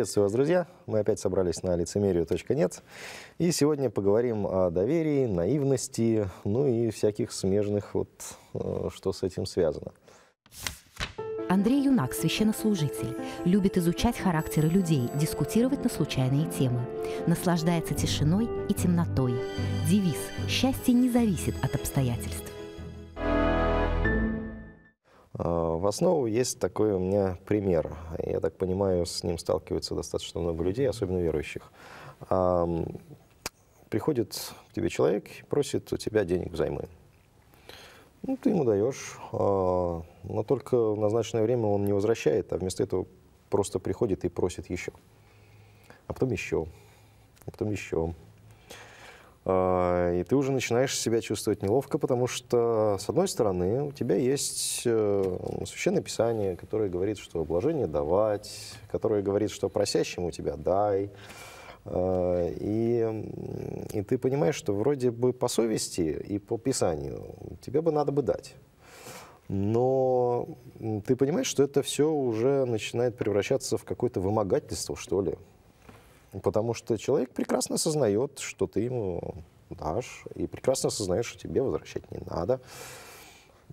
Приветствую вас, друзья. Мы опять собрались на лицемерию.нет. И сегодня поговорим о доверии, наивности, ну и всяких смежных, вот, э, что с этим связано. Андрей Юнак, священнослужитель, любит изучать характеры людей, дискутировать на случайные темы. Наслаждается тишиной и темнотой. Девиз «Счастье не зависит от обстоятельств». В основу есть такой у меня пример. Я так понимаю, с ним сталкиваются достаточно много людей, особенно верующих. Приходит к тебе человек просит у тебя денег взаймы. Ну, ты ему даешь, а, но только в назначенное время он не возвращает, а вместо этого просто приходит и просит еще. А потом еще, а потом еще. А, и ты уже начинаешь себя чувствовать неловко, потому что, с одной стороны, у тебя есть э, священное писание, которое говорит, что блажение давать, которое говорит, что просящему тебя дай. А, и, и ты понимаешь, что вроде бы по совести и по писанию тебе бы надо бы дать. Но ты понимаешь, что это все уже начинает превращаться в какое-то вымогательство, что ли. Потому что человек прекрасно осознает, что ты ему дашь, и прекрасно осознает, что тебе возвращать не надо.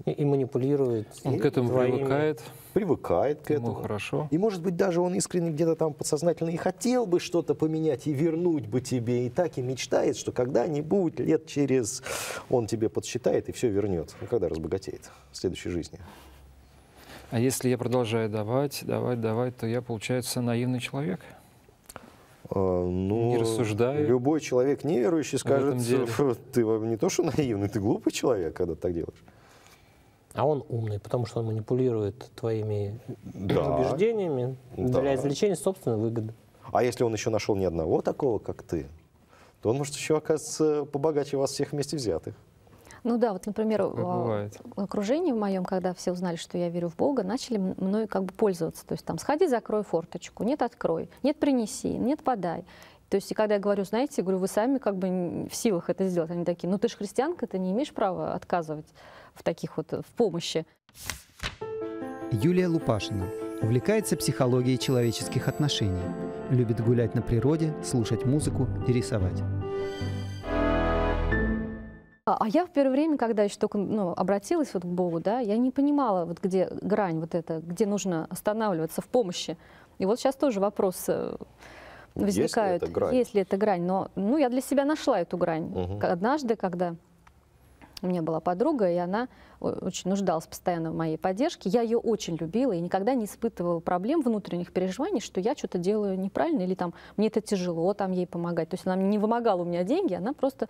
И, и манипулирует. Он и к этому твоими... привыкает. Привыкает к этому. хорошо. И, может быть, даже он искренне где-то там подсознательно и хотел бы что-то поменять и вернуть бы тебе, и так и мечтает, что когда-нибудь, лет через, он тебе подсчитает и все вернет. Ну, когда разбогатеет в следующей жизни. А если я продолжаю давать, давать, давать, то я, получается, наивный человек? А, ну, не рассуждаю. Любой человек неверующий скажет, ты не то что наивный, ты глупый человек, когда так делаешь. А он умный, потому что он манипулирует твоими да. убеждениями да. для извлечения собственной выгоды. А если он еще нашел ни одного такого, как ты, то он может еще оказаться побогаче вас всех вместе взятых. Ну да, вот, например, в окружении в моем, когда все узнали, что я верю в Бога, начали мной как бы пользоваться. То есть там, сходи, закрой форточку, нет, открой, нет, принеси, нет, подай. То есть, и когда я говорю, знаете, я говорю, вы сами как бы в силах это сделать, они такие, ну ты же христианка, ты не имеешь права отказывать в таких вот, в помощи. Юлия Лупашина увлекается психологией человеческих отношений, любит гулять на природе, слушать музыку и рисовать. А, а я в первое время, когда еще только ну, обратилась вот к Богу, да, я не понимала, вот где грань вот эта, где нужно останавливаться в помощи. И вот сейчас тоже вопрос э, возникает, есть ли это грань, есть ли это грань. но ну, я для себя нашла эту грань. Угу. Однажды, когда у меня была подруга, и она очень нуждалась постоянно в моей поддержке. Я ее очень любила и никогда не испытывала проблем, внутренних переживаний, что я что-то делаю неправильно или там мне это тяжело там ей помогать. То есть она не вымогала у меня деньги, она просто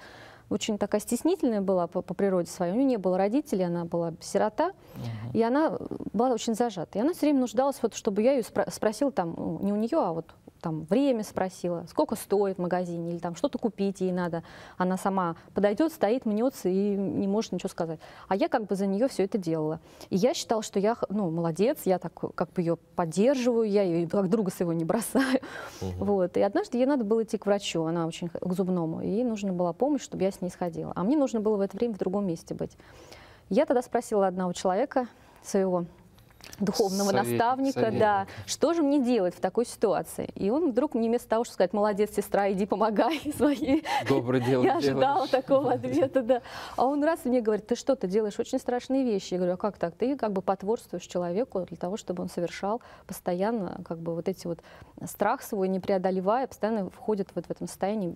очень такая стеснительная была по, по природе своей. У нее не было родителей, она была сирота, uh-huh. и она была очень зажата. И она все время нуждалась, вот, чтобы я ее спро- спросила там, ну, не у нее, а вот там время спросила, сколько стоит в магазине, или там что-то купить ей надо. Она сама подойдет, стоит, мнется и не может ничего сказать. А я как бы за нее все это делала. И я считала, что я, ну, молодец, я так как бы ее поддерживаю, я ее как друга своего не бросаю. Угу. Вот. И однажды ей надо было идти к врачу, она очень к зубному, и ей нужна была помощь, чтобы я с ней сходила. А мне нужно было в это время в другом месте быть. Я тогда спросила одного человека, своего духовного Совет, наставника, советник. да, что же мне делать в такой ситуации? И он вдруг мне вместо того, чтобы сказать, молодец, сестра, иди помогай своей. Доброе дело Я ожидала такого ответа, да. А он раз мне говорит, ты что, ты делаешь очень страшные вещи. Я говорю, а как так? Ты как бы потворствуешь человеку для того, чтобы он совершал постоянно как бы вот эти вот страх свой, не преодолевая, постоянно входит вот в этом состоянии,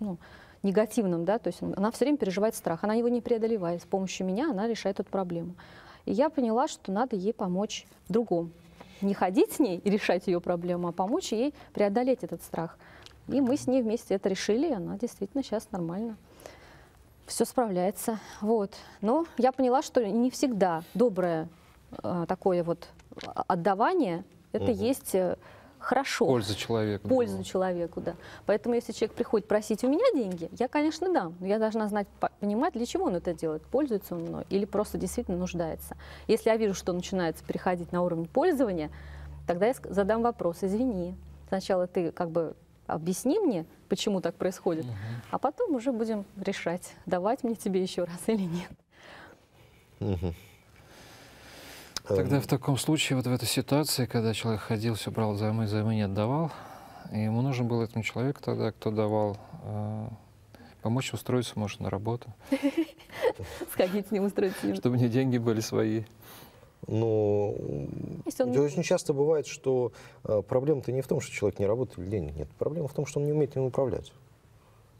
ну, негативном, да, то есть она все время переживает страх, она его не преодолевает. С помощью меня она решает эту проблему. И я поняла, что надо ей помочь в другом. Не ходить с ней и решать ее проблему, а помочь ей преодолеть этот страх. И мы с ней вместе это решили, и она действительно сейчас нормально все справляется. Вот. Но я поняла, что не всегда доброе э, такое вот отдавание, это угу. есть э, хорошо. Польза человеку. Пользу да. человеку, да. Поэтому если человек приходит просить у меня деньги, я, конечно, дам. Но я должна знать, понимать, для чего он это делает. Пользуется он мной или просто действительно нуждается. Если я вижу, что начинается переходить на уровень пользования, тогда я задам вопрос, извини. Сначала ты как бы объясни мне, почему так происходит, угу. а потом уже будем решать, давать мне тебе еще раз или нет. Угу. Тогда в таком случае, вот в этой ситуации, когда человек ходил, все брал займы, займы не отдавал, и ему нужен был этому человеку тогда, кто давал, э, помочь устроиться, может, на работу. Сходить с ним, устроиться с ним. Чтобы не деньги были свои. Ну, Если он- очень часто бывает, что э, проблема-то не в том, что человек не работает или денег нет. Проблема в том, что он не умеет им управлять.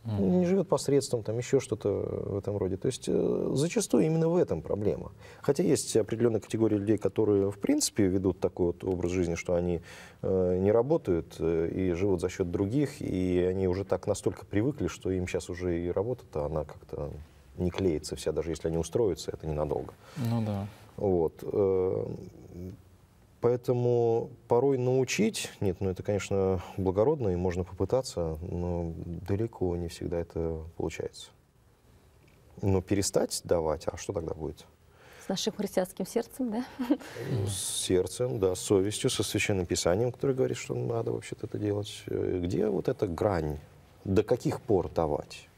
Он не живет посредством, там еще что-то в этом роде. То есть э, зачастую именно в этом проблема. Хотя есть определенная категория людей, которые в принципе ведут такой вот образ жизни, что они э, не работают э, и живут за счет других, и они уже так настолько привыкли, что им сейчас уже и работа-то, она как-то не клеится вся, даже если они устроятся, это ненадолго. Ну да. Вот. Поэтому порой научить, нет, ну это, конечно, благородно и можно попытаться, но далеко не всегда это получается. Но перестать давать, а что тогда будет? С нашим христианским сердцем, да? С сердцем, да, с совестью, со священным писанием, которое говорит, что надо вообще-то это делать. Э, Где вот эта грань? До каких пор давать?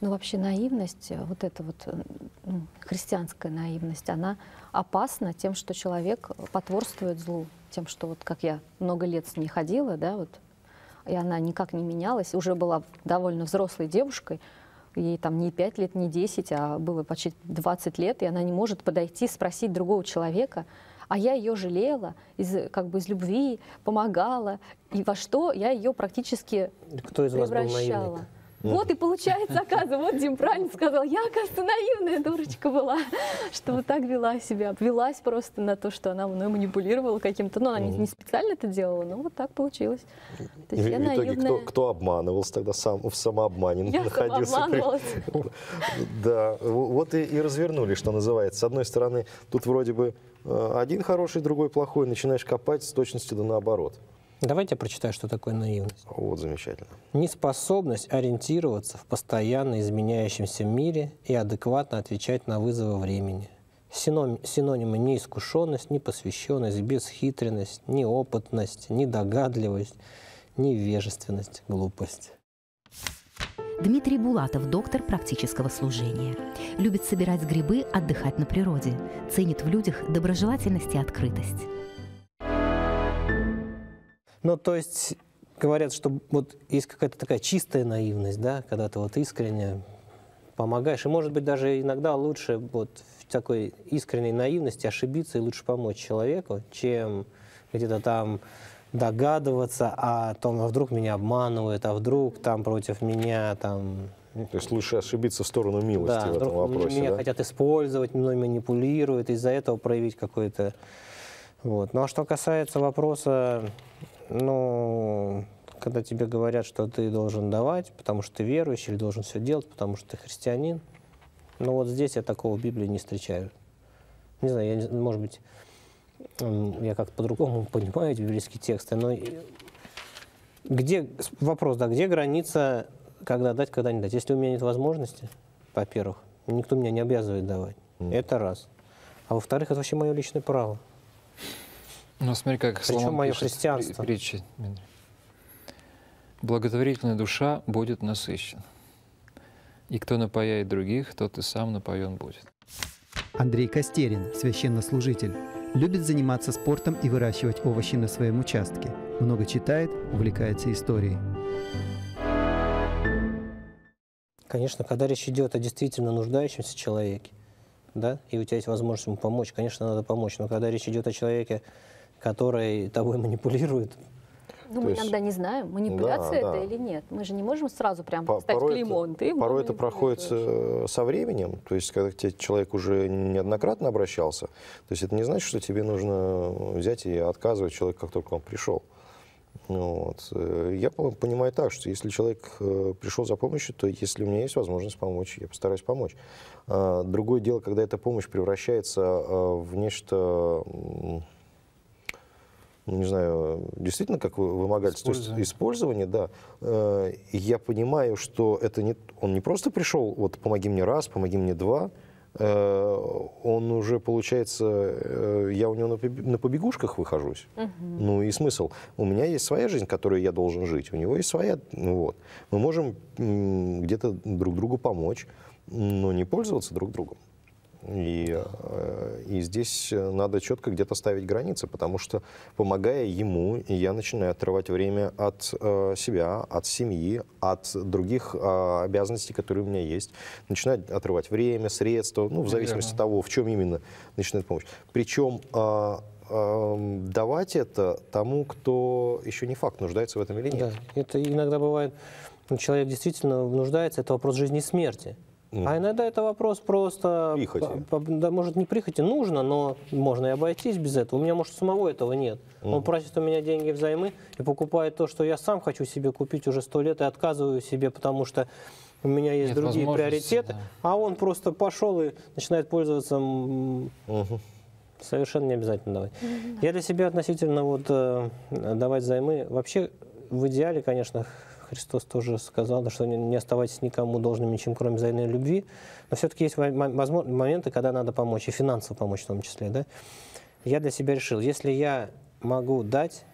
Ну, вообще наивность, э, вот эта вот э, ну, христианская наивность, она опасна тем, что человек потворствует злу, тем, что вот как я много лет с ней ходила, да, вот, и она никак не менялась, уже была довольно взрослой девушкой, ей там не 5 лет, не 10, а было почти 20 лет, и она не может подойти, спросить другого человека, а я ее жалела, из, как бы из любви, помогала, и во что я ее практически Кто из вас был превращала. наивный? Вот и получается, оказывается, вот Дим правильно сказал, я, оказывается, наивная дурочка была, что вот так вела себя, велась просто на то, что она мной манипулировала каким-то, ну, она не, не специально это делала, но вот так получилось. То И есть в я итоге кто, наивная. кто обманывался тогда сам, в самообмане Я находился? самообманывалась. Да, в- вот и, и развернули, что называется. С одной стороны, тут вроде бы э, один хороший, другой плохой, начинаешь копать с точностью да наоборот. Давайте я прочитаю, что такое наивность. Вот, замечательно. Неспособность ориентироваться в постоянно изменяющемся мире и адекватно отвечать на вызовы времени. Синон- Синонимы неискушенность, непосвященность, бесхитренность, неопытность, недогадливость, невежественность, глупость. Дмитрий Булатов, доктор практического служения. Любит собирать грибы, отдыхать на природе. Ценит в людях доброжелательность и открытость. Ну, то есть говорят, что вот есть какая-то такая чистая наивность, да, когда ты вот искренне помогаешь. И, может быть, даже иногда лучше вот в такой искренней наивности ошибиться и лучше помочь человеку, чем где-то там догадываться о том, а вдруг меня обманывают, а вдруг там против меня там То есть лучше ошибиться в сторону милости да, в этом вопросе. меня да? хотят использовать, мной манипулируют, из-за этого проявить какой-то... Вот. Ну а что касается вопроса, ну, когда тебе говорят, что ты должен давать, потому что ты верующий, или должен все делать, потому что ты христианин, ну вот здесь я такого в Библии не встречаю. Не знаю, я, не- может быть, я как-то по-другому понимаю эти библейские тексты, но где, вопрос, да, где граница, когда дать, когда не дать? Если у меня нет возможности, во-первых, никто меня не обязывает давать, это раз. А во-вторых, это вообще мое личное право. Ну, смотри, как Причем Соломон пишет в христианство. при- притче. Дмитрий. Благотворительная душа будет насыщена. И кто напояет других, тот и сам напоен будет. Андрей Костерин, священнослужитель, любит заниматься спортом и выращивать овощи на своем участке. Много читает, увлекается историей. Конечно, когда речь идет о действительно нуждающемся человеке, да, и у тебя есть возможность ему помочь, конечно, надо помочь. Но когда речь идет о человеке, который тобой манипулирует, Ну, мы есть- иногда не знаем, манипуляция Да, это да. или нет. Мы же не можем сразу прям По- ставить порой клеймо. это, Ты порой это проходит э, со временем, то есть когда к тебе человек уже неоднократно обращался, то есть это не значит, что тебе нужно взять и отказывать человеку, как только он пришел. Ну Вот. Э, Я по- понимаю так, что если человек э, пришел за помощью, то если у меня есть возможность помочь, я постараюсь помочь. А, Другое дело, когда эта помощь превращается в нечто, не знаю, действительно как вы- вымогательство, есть Использование. использование, да. Э, Я понимаю, что это не, он не просто пришел, вот помоги мне раз, помоги мне два, Э, он уже, получается, э, я у него на побе- на побегушках выхожусь. Ну и смысл? У меня есть своя жизнь, которую я должен жить, у него есть своя. Ну, вот. Мы можем где-то друг другу помочь, но не пользоваться друг другом. И, э, и здесь надо четко где-то ставить границы, потому что, помогая ему, я начинаю отрывать время от э, себя, от семьи, от других э, обязанностей, которые у меня есть. Начинаю отрывать время, средства, ну, в зависимости от того, в чем именно начинает помощь. Причем э, э, давать это тому, кто еще не факт, нуждается в этом или нет. Да, это иногда бывает, человек действительно нуждается, это вопрос жизни и смерти. А иногда это вопрос просто... Прихоти. по- по- Да, может, не прихоти, нужно, но можно и обойтись без этого. У меня, может, самого этого нет. Он просит у меня деньги взаймы и покупает то, что я сам хочу себе купить уже сто лет и отказываю себе, потому что у меня есть Нет другие приоритеты. да. А он просто пошел и начинает пользоваться Мгм. Совершенно не обязательно давать. Я для себя относительно вот э, давать займы, вообще в идеале, конечно, Христос тоже сказал, что не, оставайтесь никому должным ничем, кроме взаимной любви. Но все-таки есть моменты, когда надо помочь, и финансово помочь в том числе. Да? Я для себя решил, если я могу дать,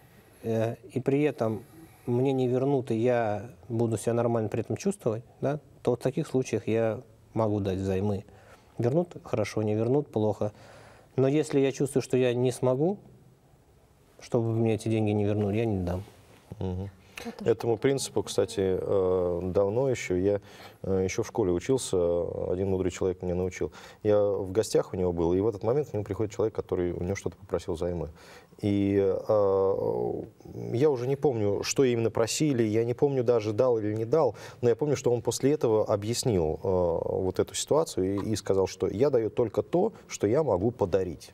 э, и при этом мне не вернут, и я буду себя нормально при этом чувствовать, да, то в таких случаях я могу дать взаймы. Вернут – хорошо, не вернут – плохо. Но если я чувствую, что я не смогу, чтобы мне эти деньги не вернули, я не дам. Этому принципу, кстати, э, давно еще, я э, еще в школе учился, один мудрый человек меня научил. Я в гостях у него был, и в этот момент к нему приходит человек, который у него что-то попросил займы. И э, я уже не помню, что именно просили, я не помню даже, дал или не дал, но я помню, что он после этого объяснил вот эту ситуацию и, сказал, что я даю только то, что я могу подарить.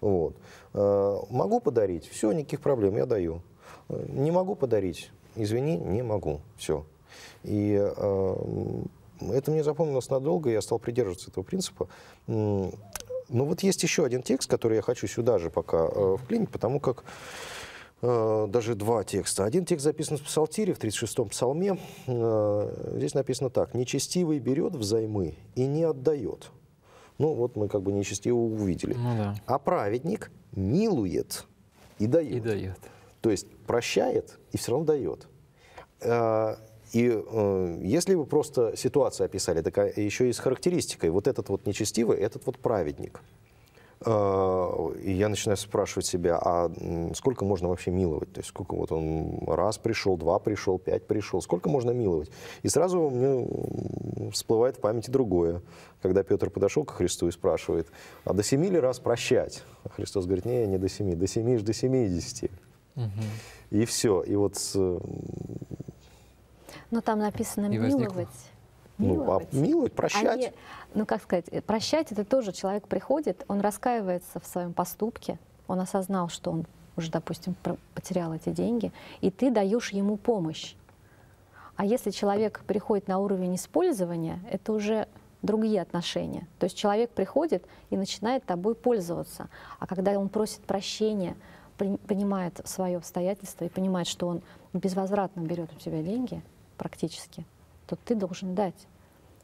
Вот. Могу подарить, все, никаких проблем, я даю. Э, Не могу подарить, извини, не могу, все. И э, это мне запомнилось надолго, я стал придерживаться этого принципа. Но вот есть еще один текст, который я хочу сюда же пока э, вклинить, потому как э, даже два текста. Один текст записан в Псалтире, в 36-м псалме. Э, Здесь написано так. «Нечестивый берет взаймы и не отдает». Ну, вот мы как бы нечестиво увидели. Ну да. А праведник милует и дает. И дает. То есть прощает и все равно дает. А, И э, если вы просто ситуацию описали, так а еще и с характеристикой, вот этот вот нечестивый, этот вот праведник. А, И я начинаю спрашивать себя, а сколько можно вообще миловать? То есть сколько вот он раз пришел, два пришел, пять пришел, сколько можно миловать? И сразу мне м, всплывает в памяти другое, когда Петр подошел к Христу и спрашивает, а до семи ли раз прощать? А Христос говорит, не, не до семи, до семи, до семидесяти. И все. И вот э, Но там написано И возникло. миловать. ну, а Миловать. миловать, прощать. не- ну, как сказать, э, прощать это тоже человек приходит, он раскаивается в своем поступке, он осознал, что он уже, допустим, потерял эти деньги, и ты даешь ему помощь. А если человек приходит на уровень использования, это уже другие отношения. То есть человек приходит и начинает тобой пользоваться. А когда он просит прощения, понимает свое обстоятельство и понимает, что он безвозвратно берет у тебя деньги практически, то ты должен дать.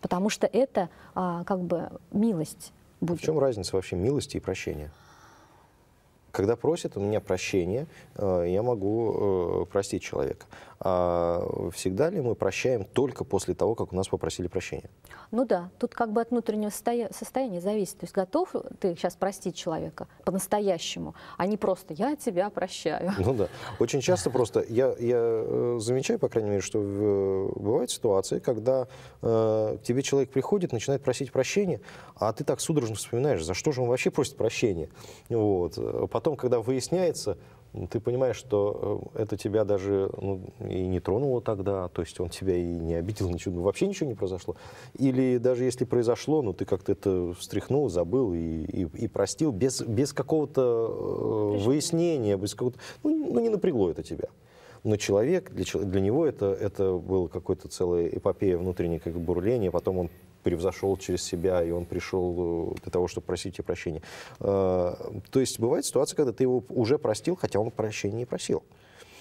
Потому что это а, как бы милость будет. В чем разница вообще милости и прощения? Когда просит у меня прощения, э, я могу э, простить человека. А всегда ли мы прощаем только после того, как у нас попросили прощения? Ну да, тут как бы от внутреннего состоя- состояния зависит. То есть готов ты сейчас простить человека по-настоящему, а не просто «я тебя прощаю». Ну да. Очень часто просто я, я э, замечаю, по крайней мере, что в- бывают ситуации, когда э, к тебе человек приходит, начинает просить прощения, а ты так судорожно вспоминаешь, за что же он вообще просит прощения. Вот. Э, Потом, когда выясняется, ты понимаешь, что э, это тебя даже ну, и не тронуло тогда, то есть он тебя и не обидел, ничего, ну, вообще ничего не произошло. Или даже если произошло, ну ты как-то это встряхнул, забыл и, и, и простил без, без какого-то э, выяснения, без какого-то, ну, ну, не напрягло это тебя. Но человек, для, для него это, это было какой-то целая эпопея внутреннее как бурление, потом он превзошел через себя, и он пришел э, для того, чтобы просить тебе прощения. Э, То есть бывает ситуация, когда ты его уже простил, хотя он прощения не просил.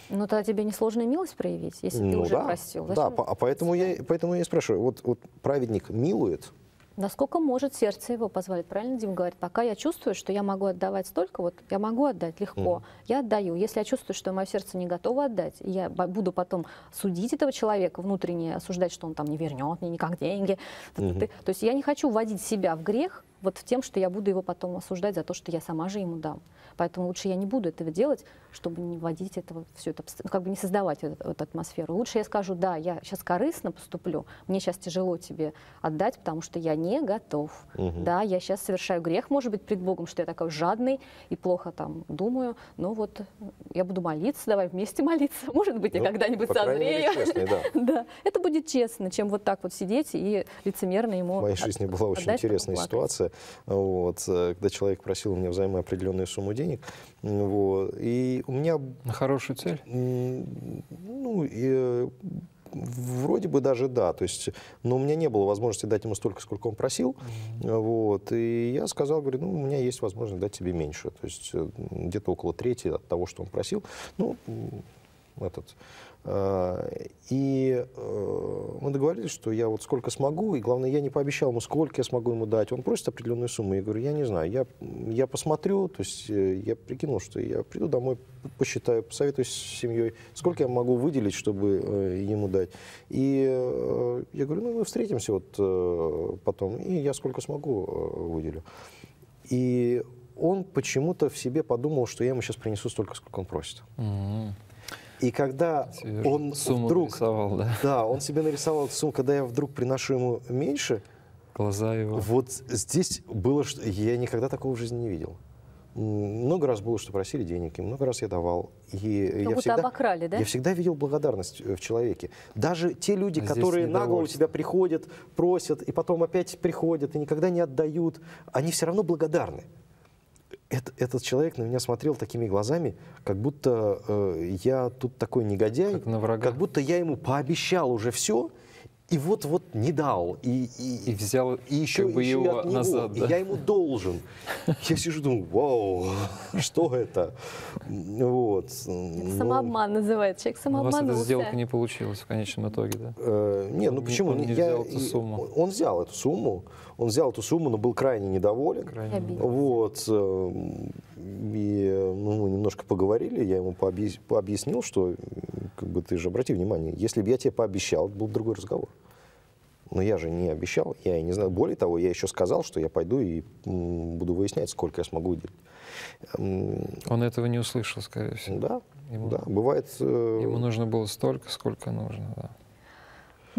Ну тогда тебе несложно милость проявить, если ты Ну уже да, простил. да, Зачем? по- а поэтому я, поэтому я и спрашиваю, вот, вот праведник милует, Насколько может сердце его позволить? Правильно Дима говорит? Пока я чувствую, что я могу отдавать столько, вот я могу отдать легко, я отдаю. Если я чувствую, что мое сердце не готово отдать, я буду потом судить этого человека, внутренне осуждать, что он там не вернет мне никак деньги. т-т-т. То есть я не хочу вводить себя в грех, вот в тем, что я буду его потом осуждать за то, что я сама же ему дам. Поэтому лучше я не буду этого делать, чтобы не вводить этого, все это, обс- как бы не создавать эту, эту атмосферу. Лучше я скажу, да, я сейчас корыстно поступлю, мне сейчас тяжело тебе отдать, потому что я не готов. Мгм. Да, я сейчас совершаю грех, может быть, пред Богом, что я такой жадный и плохо там думаю, но вот я буду молиться, давай вместе молиться. Может быть, я Ну, когда-нибудь мере, созрею. честный, да. Да, это будет честно, чем вот так вот сидеть и лицемерно ему В моей от- жизни была очень интересная плакать. Вот, э, когда человек просил у меня взаймы определенную сумму денег, вот, и у меня, На хорошую цель. ну, и, э, вроде бы даже да, то есть, но у меня не было возможности дать ему столько, сколько он просил, вот, и я сказал, говорю, ну, у меня есть возможность дать тебе меньше, то есть э, где-то около трети от того, что он просил, ну, этот, и э, мы договорились, что я вот сколько смогу, и главное, я не пообещал ему, сколько я смогу ему дать. Он просит определенную сумму. Я говорю, я не знаю, я, я посмотрю, то есть э, я прикинул, что я приду домой, посчитаю, посоветуюсь с семьей, сколько я могу выделить, чтобы э, ему дать. И э, я говорю, ну мы встретимся вот э, потом, и я сколько смогу э, выделю. И он почему-то в себе подумал, что я ему сейчас принесу столько, сколько он просит. Мгм. И когда он сумму вдруг... нарисовал, да? Да, он себе нарисовал эту сумму, когда я вдруг приношу ему меньше, Глаза его. вот здесь было, что я никогда такого в жизни не видел. Много раз было, что просили денег, и много раз я давал. И я будто всегда, обокрали, да? Я всегда видел благодарность э, в человеке. Даже те люди, А здесь которые на голову недовольство. тебя приходят, просят, и потом опять приходят, и никогда не отдают, они все равно благодарны. Эт- этот человек на меня смотрел такими глазами, как будто э, я тут такой негодяй, Как на врага. как будто я ему пообещал уже все, и вот-вот не дал. И, и, И взял и еще, как бы еще и его от него, назад, и да? я ему должен. Я сижу, думаю, вау, что это? Вот. Это Ну, самообман называется. Человек У вас эта сделка не получилась в конечном итоге, да? э, не, ну почему? он не Я- взял эту и- сумму. Он взял эту сумму, он взял эту сумму, но был крайне недоволен. Крайне. Вот. И ну, мы немножко поговорили, я ему пообъяс- пообъяснил, что, как бы, ты же обрати внимание, если бы я тебе пообещал, был бы другой разговор. Но я же не обещал, я и не знаю. Более того, я еще сказал, что я пойду и буду выяснять, сколько я смогу выделить. М, Он этого не услышал, скорее всего. Да, Ему, да, бывает. э, ему нужно было столько, сколько нужно, да.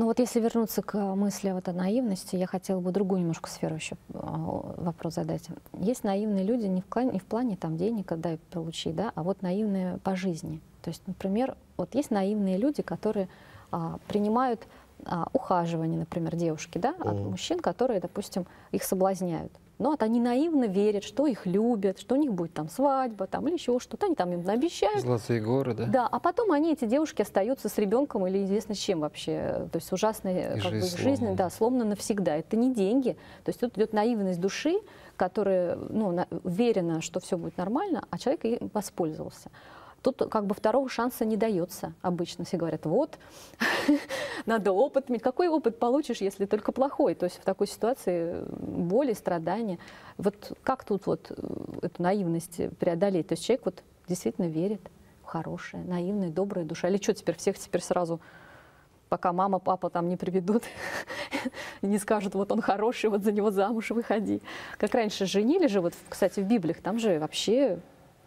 Ну вот если вернуться к мысли вот о наивности, я хотела бы другую немножко сферу еще а, вопрос задать. Есть наивные люди не в, клане- не в плане там денег отдай, получи, да, а вот наивные по жизни. То есть, например, вот есть наивные люди, которые а, принимают а, ухаживание, например, девушки, да, от Мгм. мужчин, которые, допустим, их соблазняют. Но вот они наивно верят, что их любят, что у них будет там свадьба там, или еще что-то. Они там им обещают. Золотые горы, да? Да, а потом они, эти девушки, остаются с ребенком или известно с чем вообще. То есть ужасная И как бы, жизнь жизнь, сломана. да, сломана навсегда. Это не деньги. То есть тут идет наивность души, которая ну, на- уверена, что все будет нормально, а человек и воспользовался. Тут как бы второго шанса не дается обычно. Все говорят, вот, надо опыт иметь. Какой опыт получишь, если только плохой? То есть в такой ситуации боли, страдания. Вот как тут вот э, эту наивность преодолеть? То есть человек вот действительно верит в хорошее, наивное, добрая душа. Или что теперь, всех теперь сразу пока мама, папа там не приведут не скажут, вот он хороший, вот за него замуж выходи. Как раньше женили же, вот, кстати, в Библиях, там же вообще,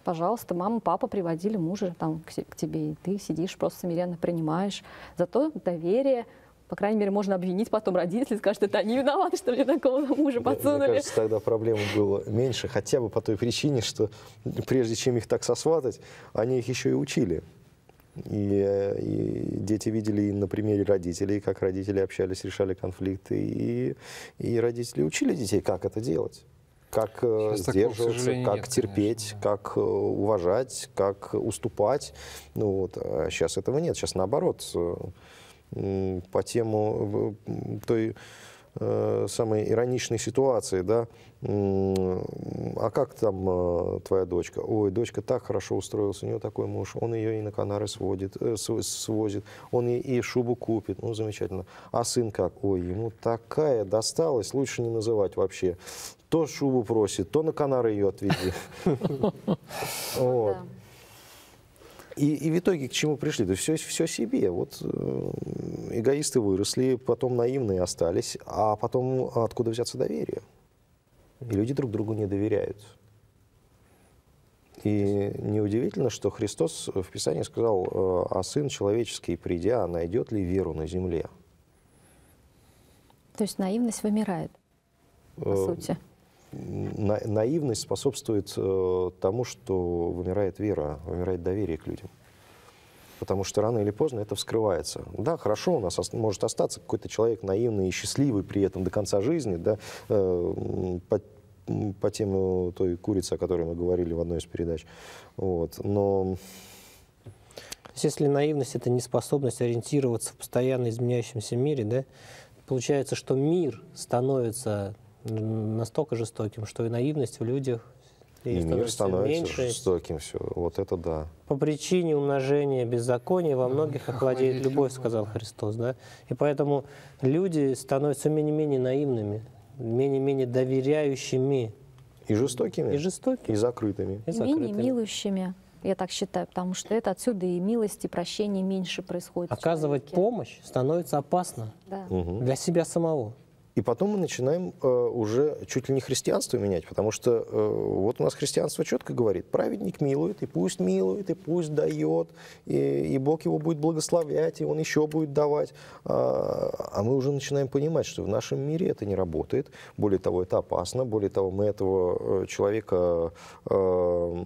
пожалуйста, мама, папа приводили мужа там к, тебе, и ты сидишь, просто смиренно принимаешь. Зато доверие, по крайней мере, можно обвинить потом родителей, скажут, это они виноваты, что мне такого мужа Мне- Мне подсунули. кажется, тогда проблем было меньше, хотя бы по той причине, что прежде чем их так сосватать, они их еще и учили. И, э, и дети видели на примере родителей, как родители общались, решали конфликты, и, и родители учили детей, как это делать. Как э, Сейчас такого, сдерживаться, сожалению, как нет, терпеть, конечно, да. как э, уважать, как уступать. Ну, вот. А сейчас этого нет. Сейчас наоборот. По тему той э, самой ироничной ситуации, да, а как там твоя дочка? Ой, дочка так хорошо устроилась, у нее такой муж, он ее и на Канары сводит, св- свозит, он ей и шубу купит, ну, замечательно. А сын как? Ой, ему такая досталась, лучше не называть вообще. То шубу просит, то на Канары ее отвези. И, и в итоге к чему пришли? То есть все, все себе. Вот э, эгоисты выросли, потом наивные остались, а потом откуда взяться доверие? и люди друг другу не доверяют. И неудивительно, что Христос в Писании сказал, э, а Сын Человеческий, придя, найдет ли веру на земле? То есть наивность вымирает, по Э, сути. На- наивность способствует э, тому, что вымирает вера, вымирает доверие к людям. Потому что рано или поздно это вскрывается. Да, хорошо, у нас может остаться какой-то человек наивный и счастливый при этом до конца жизни, да, э, по, по теме той курицы, о которой мы говорили в одной из передач. Вот. Но То есть если наивность — это неспособность ориентироваться в постоянно изменяющемся мире, да, получается, что мир становится настолько жестоким, что и наивность в людях и ей мир становится меньше. жестоким. Все. Вот это да. По причине умножения беззакония во многих охладеет любовь, любовь. сказал Христос. Да? И поэтому люди становятся менее-менее наивными, менее-менее доверяющими И жестокими, и жестокими. и закрытыми. и И менее закрытыми. милующими, я так считаю, потому что это отсюда и милость, и прощение меньше происходит. Оказывать помощь становится опасно Да. Для себя самого. И потом мы начинаем э, уже чуть ли не христианство менять, потому что э, вот у нас христианство четко говорит, праведник милует, и пусть милует, и пусть дает, и, и Бог его будет благословлять, и он еще будет давать. А, а мы уже начинаем понимать, что в нашем мире это не работает. Более того, это опасно. Более того, мы этого э, человека э,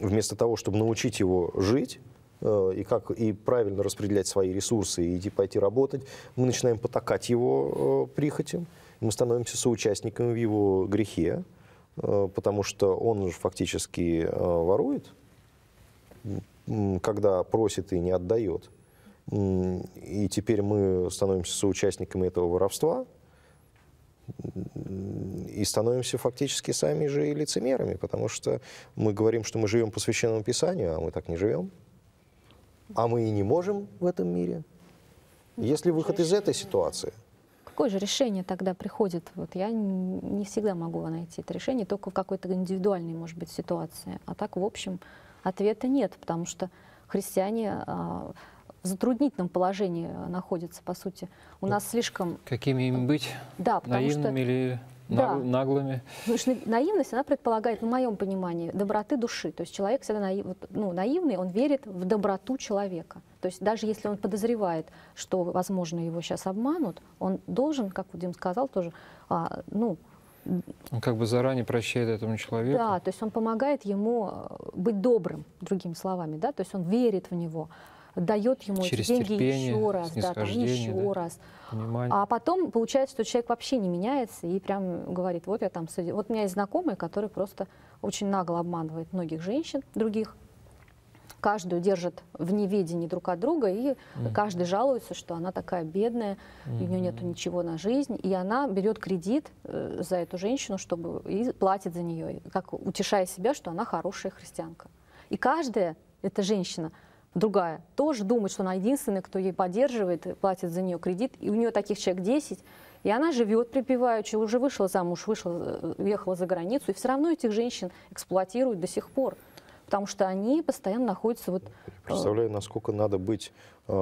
вместо того, чтобы научить его жить, и как и правильно распределять свои ресурсы и идти пойти работать, мы начинаем потакать его э, прихотям, мы становимся соучастниками в его грехе, э, потому что он же фактически э, ворует, когда просит и не отдает. И теперь мы становимся соучастниками этого воровства, и становимся фактически сами же и лицемерами, потому что мы говорим, что мы живем по священному писанию, а мы так не живем. А мы и не можем в этом мире. Есть ли выход из этой ситуации? Какое же решение тогда приходит? Вот я не всегда могу найти это решение, только в какой-то индивидуальной, может быть, ситуации. А так, в общем, ответа нет, потому что христиане а, в затруднительном положении находятся, по сути. У нас слишком... Какими им быть? Да, потому что... Наивными или Да. наг- наглыми? Потому наивность, она предполагает, в моем понимании, доброты души. То есть человек всегда наив- ну, наивный, он верит в доброту человека. То есть даже если он подозревает, что, возможно, его сейчас обманут, он должен, как Вадим сказал тоже, а, ну, Он как бы заранее прощает этому человеку. да, то есть он помогает ему э, быть добрым, другими словами, да, то есть он верит в него, дает ему эти Через деньги терпение, еще раз, да, там еще да. раз. Понимание. А потом получается, что человек вообще не меняется и прям говорит, вот я там судил. Вот у меня есть знакомый, который просто очень нагло обманывает многих женщин, других. Каждую держит в неведении друг от друга, и каждый жалуется, что она такая бедная, и у нее нет ничего на жизнь, и она берет кредит э, за эту женщину, чтобы и платит за нее, как утешая себя, что она хорошая христианка. И каждая эта женщина другая тоже думает, что она единственная, кто ей поддерживает, платит за нее кредит, и у нее таких человек 10, и она живет припеваючи, уже вышла замуж, вышла, э, уехала за границу, и все равно этих женщин эксплуатируют до сих пор, потому что они постоянно находятся вот... э, Представляю, насколько надо быть... э,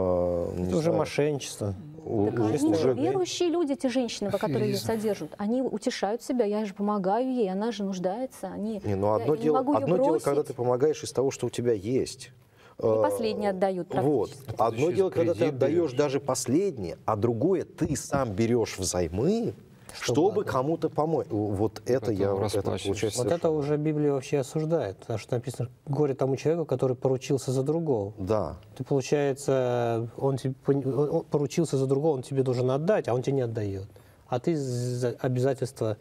не Это уже знаю, мошенничество. у- Так у- они уже- верующие люди, эти женщины, по которые ее содержат. Они утешают себя, я же помогаю ей, она же нуждается. Они, Не, ну я одно, не дело, могу ее одно дело, когда бросить. ты помогаешь из того, что у тебя есть. Они Э, последние отдают Вот. Одно дело, когда ты отдаешь берешь. даже последнее, а другое ты сам берешь взаймы, чтобы отдать. кому-то помочь. Вот это Потом я это получается Вот это уже Библия вообще осуждает, потому что написано «горе тому человеку, который поручился за другого». Да. Ты, получается, он, тебе, он- поручился за другого, он тебе должен отдать, а он тебе не отдает. А ты за- обязательства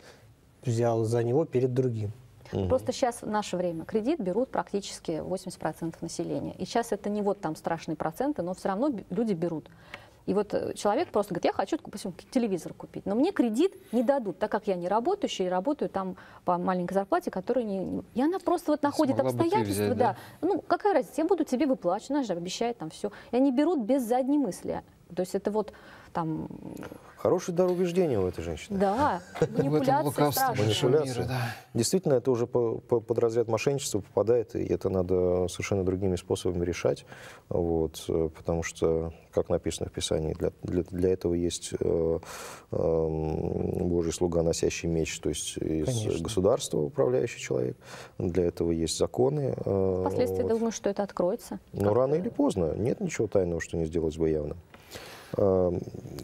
взял за него перед другим. Просто сейчас в наше время кредит берут практически 80% населения. И сейчас это не вот там страшные проценты, но все равно люди берут. И вот э, человек просто говорит, я хочу, допустим, телевизор купить, но мне кредит не дадут, так как я не работающая и работаю там по маленькой зарплате, которая не... И она просто вот находит Смогла обстоятельства, взять, да. да? Ну, какая разница, я буду тебе выплачивать, она же обещает там все. И они берут без задней мысли. То есть это вот там... Хорошее дар убеждения у этой женщины. Да, В этом манипуляция страшная. Манипуляция. мира, да. Действительно, это уже по- по- под разряд мошенничества попадает, и это надо совершенно другими способами решать. Вот, э, потому что, как написано в Писании, для, для, для этого есть э, эм, Божий слуга, носящий меч, то есть из Конечно. государства управляющий человек. Для этого есть законы. э, Впоследствии вот. думаю, что это откроется. Но рано или поздно. Нет ничего тайного, что не сделать бы явно. Э,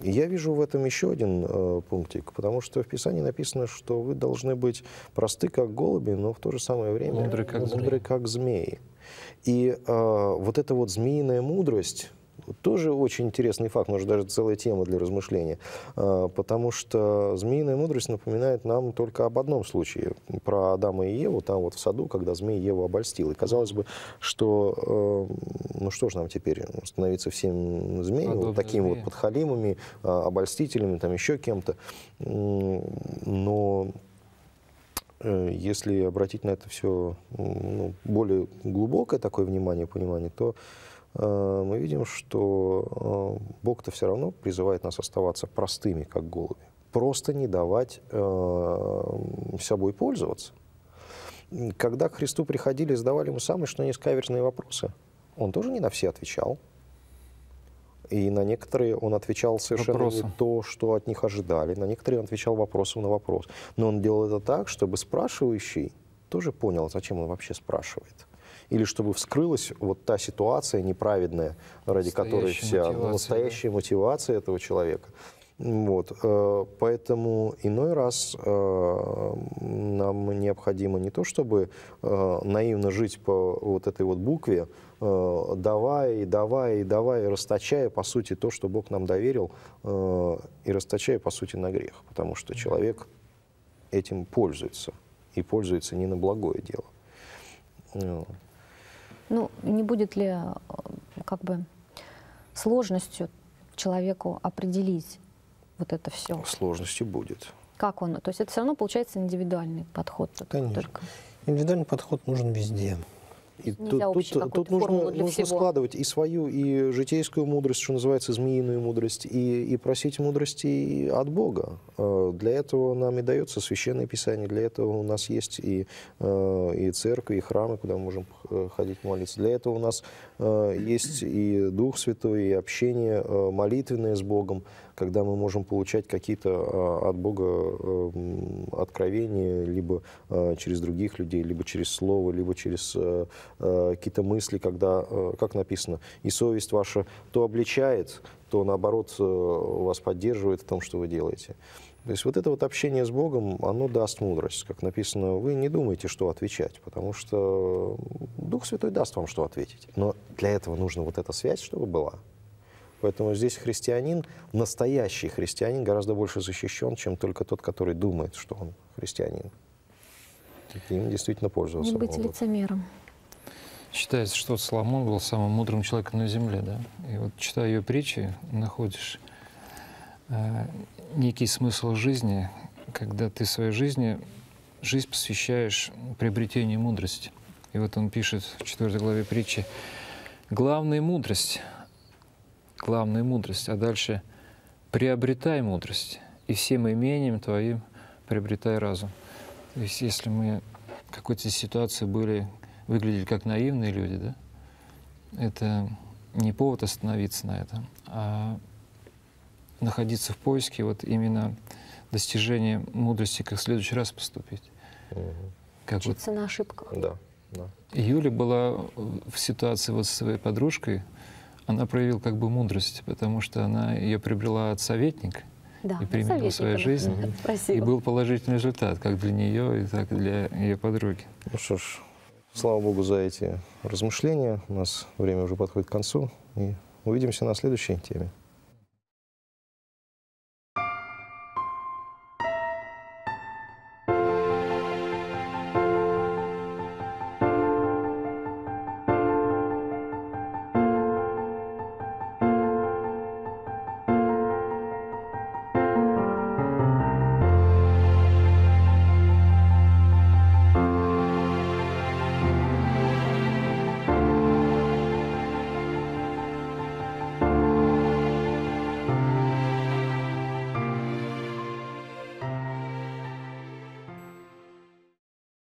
Я вижу в этом еще один э, пунктик, потому что в Писании написано, что вы должны быть просты, как голуби, но в то же самое время Мудры, как мудры, змеи. как змеи. И э, вот эта вот змеиная мудрость, тоже очень интересный факт, может, даже целая тема для размышления, Э, потому что змеиная мудрость напоминает нам только об одном случае, про Адама и Еву, там вот в саду, когда змей Еву обольстил. И казалось бы, что, э, ну что же нам теперь, становиться всем змеями, вот Подобно такими вот змеям. подхалимами, э, обольстителями, там еще кем-то. Но э, если обратить на это все ну, более глубокое такое внимание, понимание, то мы видим, что э, Бог-то все равно призывает нас оставаться простыми, как голуби. Просто не давать э, собой пользоваться. Когда к Христу приходили и задавали ему самые что ни есть каверзные вопросы, он тоже не на все отвечал. И на некоторые он отвечал совершенно не Вопросом. то, что от них ожидали. На некоторые он отвечал вопросом на вопрос. Но он делал это так, чтобы спрашивающий тоже понял, зачем он вообще спрашивает. Или чтобы вскрылась вот та ситуация неправедная, ради которой Настоящая вся ну, мотивация, настоящая мотивация этого человека. Вот. э, Поэтому иной раз э, нам необходимо не то, чтобы э, наивно жить по вот этой вот букве, давая и давая и давая, расточая, по сути, то, что Бог нам доверил, и расточая, по сути, на грех. Потому что человек этим пользуется. И пользуется не на благое дело. Ну, не будет ли э, как бы сложностью человеку определить вот это все? Сложности будет. Как он? То есть это все равно получается индивидуальный подход. Конечно. Только. Индивидуальный подход нужен везде. И Нельзя тут, тут- тут нужно, для нужно всего. складывать и свою, и житейскую мудрость, что называется, змеиную мудрость, и, и просить мудрости от Бога. Э, Для этого нам и дается Священное Писание, для этого у нас есть и, э, и церкви, и храмы, куда мы можем э, ходить молиться. Для этого у нас э, есть и Дух Святой, и общение молитвенное с Богом, когда мы можем получать какие-то э, от Бога э, м, откровения, либо э, через других людей, либо через Слово, либо через э, э, какие-то мысли, когда, э, как написано, и совесть ваша то обличает, то наоборот вас поддерживает в том, что вы делаете. То есть вот это вот общение с Богом, оно даст мудрость. Как написано, вы не думайте, что отвечать, потому что Дух Святой даст вам, что ответить. Но для этого нужна вот эта связь, чтобы была. Поэтому здесь христианин, настоящий христианин, гораздо больше защищен, чем только тот, который думает, что он христианин. И Им действительно пользоваться Не быть могут. лицемером. Считается, что Соломон был самым мудрым человеком на земле, да. И вот читая ее притчи, находишь э, некий смысл жизни, когда ты в своей жизни жизнь посвящаешь приобретению мудрости. И вот он пишет в 4 главе притчи «Главная мудрость, главная мудрость, а дальше приобретай мудрость, и всем имением твоим приобретай разум». То есть если мы в какой-то ситуации были, выглядели как наивные люди, да, это не повод остановиться на этом, а находиться в поиске вот именно достижения мудрости, как в следующий раз поступить. Мгм. Как вот Учиться на ошибках. Да, да. Юля была в ситуации вот со своей подружкой, она проявила как бы мудрость, потому что она ее приобрела от советника Да, и применила в своей жизни. Спасибо. И был положительный результат, как для нее, и так и для ее подруги. Ну что ж, слава Богу за эти размышления. У нас время уже подходит к концу. И увидимся на следующей теме.